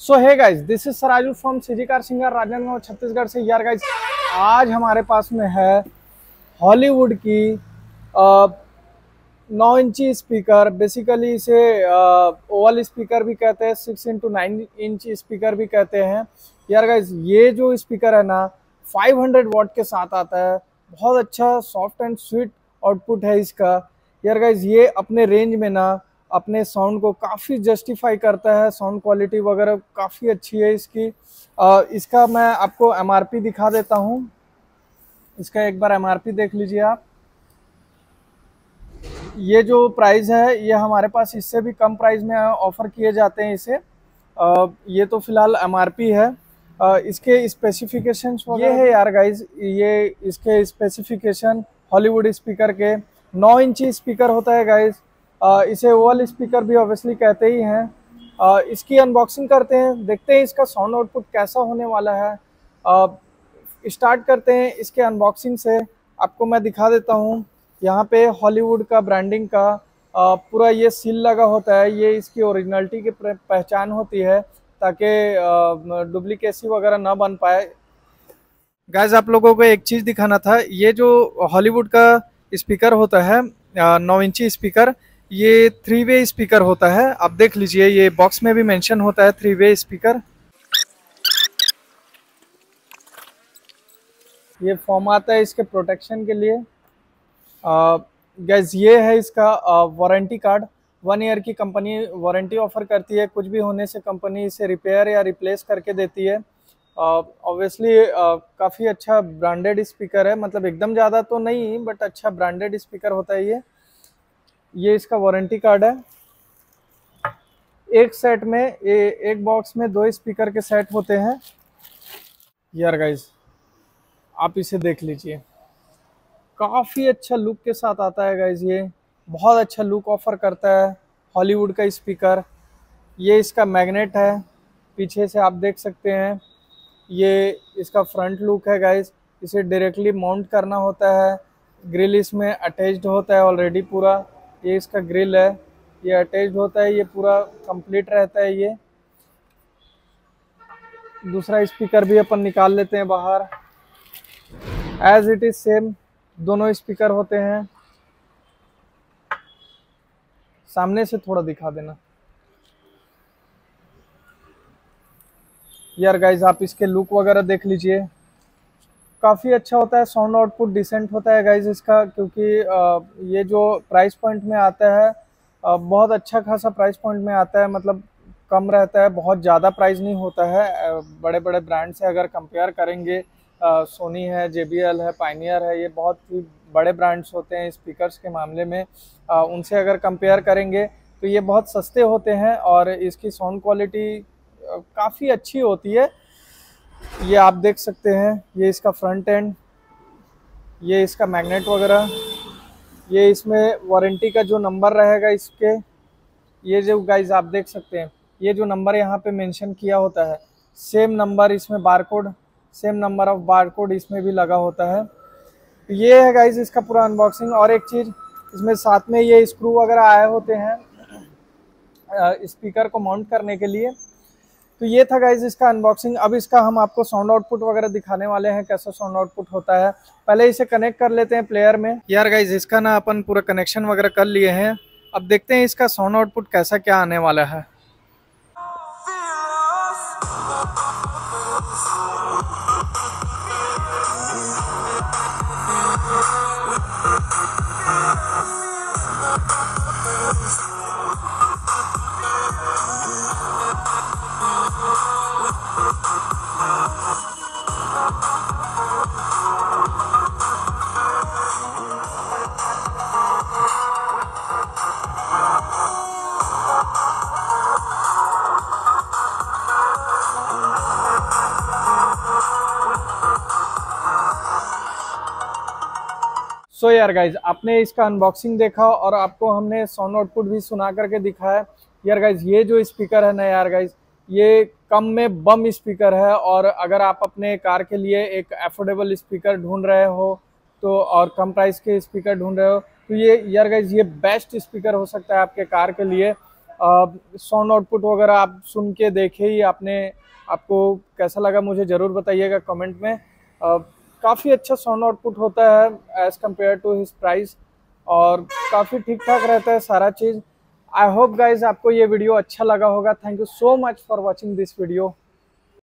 So hi guys this is Saraju from CG car singer Rajnandgaon Chhattisgarh से यार guys आज हमारे पास में है हॉलीवुड की नौ इंची स्पीकर बेसिकली इसे ओवल स्पीकर भी कहते हैं six into nine inch speaker भी कहते हैं। यार गाइज़ ये जो स्पीकर है ना 500 वॉट के साथ आता है, बहुत अच्छा सॉफ्ट एंड स्वीट आउटपुट है इसका। यार गाइज़ ये अपने रेंज में ना अपने साउंड को काफ़ी जस्टिफाई करता है साउंड क्वालिटी वगैरह काफ़ी अच्छी है इसकी। आ, इसका मैं आपको एमआरपी दिखा देता हूँ। इसका एक बार एमआरपी देख लीजिए आप। ये जो प्राइस है ये हमारे पास इससे भी कम प्राइस में ऑफ़र किए जाते हैं इसे। आ, ये तो फ़िलहाल एमआरपी है। आ, इसके स्पेसिफिकेशंस ये है यार गाइज़ ये इसके स्पेसिफिकेशन हॉलीवुड स्पीकर के नौ इंची स्पीकर होता है गाइज़ इसे ओवल स्पीकर भी ऑब्वियसली कहते ही हैं। इसकी अनबॉक्सिंग करते हैं, देखते हैं इसका साउंड आउटपुट कैसा होने वाला है। स्टार्ट करते हैं इसके अनबॉक्सिंग से। आपको मैं दिखा देता हूँ, यहाँ पे हॉलीवुड का ब्रांडिंग का पूरा ये सील लगा होता है, ये इसकी ओरिजिनलिटी की पहचान होती है, ताकि डुप्लीकेसी वगैरह ना बन पाए। गैस आप लोगों को एक चीज़ दिखाना था, ये जो हॉलीवुड का स्पीकर होता है नौ इंची स्पीकर ये थ्री वे स्पीकर होता है। आप देख लीजिए, ये बॉक्स में भी मेंशन होता है थ्री वे स्पीकर ये फॉर्म आता है इसके प्रोटेक्शन के लिए। गैस ये है इसका वारंटी कार्ड वन ईयर की कंपनी वारंटी ऑफ़र करती है। कुछ भी होने से कंपनी इसे रिपेयर या रिप्लेस करके देती है। ऑब्वियसली काफ़ी अच्छा ब्रांडेड स्पीकर है। मतलब एकदम ज़्यादा तो नहीं बट अच्छा ब्रांडेड स्पीकर होता है ये। ये इसका वारंटी कार्ड है। एक सेट में, ये एक बॉक्स में दो स्पीकर के सेट होते हैं। यार गाइज़ आप इसे देख लीजिए। काफ़ी अच्छा लुक के साथ आता है गाइज़ ये। बहुत अच्छा लुक ऑफ़र करता है हॉलीवुड का स्पीकर ये इसका मैग्नेट है। पीछे से आप देख सकते हैं। ये इसका फ्रंट लुक है गाइज़ इसे डायरेक्टली माउंट करना होता है। ग्रिल इसमें अटैच्ड होता है ऑलरेडी पूरा। ये इसका ग्रिल है, ये अटैच होता है, ये पूरा कंप्लीट रहता है ये। दूसरा स्पीकर भी अपन निकाल लेते हैं बाहर। एज इट इज़ सेम दोनों स्पीकर होते हैं। सामने से थोड़ा दिखा देना। यार गाइज़ आप इसके लुक वगैरह देख लीजिए। काफ़ी अच्छा होता है साउंड आउटपुट डिसेंट होता है गाइज़ इसका, क्योंकि ये जो प्राइस पॉइंट में आता है बहुत अच्छा खासा प्राइस पॉइंट में आता है मतलब कम रहता है, बहुत ज़्यादा प्राइस नहीं होता है बड़े बड़े ब्रांड से अगर कंपेयर करेंगे सोनी है जेबीएल है पाइनियर है, ये बहुत ही बड़े ब्रांड्स होते हैं स्पीकर्स के मामले में उनसे अगर कंपेयर करेंगे तो ये बहुत सस्ते होते हैं और इसकी साउंड क्वालिटी काफ़ी अच्छी होती है ये आप देख सकते हैं, ये इसका फ्रंट एंड ये इसका मैग्नेट वगैरह, ये इसमें वारंटी का जो नंबर रहेगा इसके, ये जो गाइज़ आप देख सकते हैं, ये जो नंबर यहाँ पे मेंशन किया होता है सेम नंबर इसमें barcode same number of barcode इसमें भी लगा होता है। ये है गाइज़ इसका पूरा अनबॉक्सिंग और एक चीज़, इसमें साथ में ये स्क्रू वगैरह आए होते हैं स्पीकर को माउंट करने के लिए। तो ये था गाइज़ इसका अनबॉक्सिंग अब इसका हम आपको साउंड आउटपुट वगैरह दिखाने वाले हैं, कैसा साउंड आउटपुट होता है। पहले इसे कनेक्ट कर लेते हैं प्लेयर में। यार गाइज़ इसका ना अपन पूरा कनेक्शन वगैरह कर लिए हैं। अब देखते हैं इसका साउंड आउटपुट कैसा क्या आने वाला है। सो यार गाइज़ आपने इसका अनबॉक्सिंग देखा और आपको हमने साउंड आउटपुट भी सुना करके दिखाया। यार गाइज़ ये जो स्पीकर है ना यार गाइज़ ये कम में बम स्पीकर है और अगर आप अपने कार के लिए एक एफोर्डेबल स्पीकर ढूंढ रहे हो तो और कम प्राइस के स्पीकर ढूंढ रहे हो तो ये यार गाइज़ ये बेस्ट स्पीकर हो सकता है आपके कार के लिए। साउंड आउटपुट वगैरह आप सुन के देखे ही आपने, आपको कैसा लगा मुझे ज़रूर बताइएगा कमेंट में। काफ़ी अच्छा साउंड आउटपुट होता है as compare to his price और काफ़ी ठीक ठाक रहता है सारा चीज़। आई होप गाइज़ आपको ये वीडियो अच्छा लगा होगा। Thank you so much for watching this video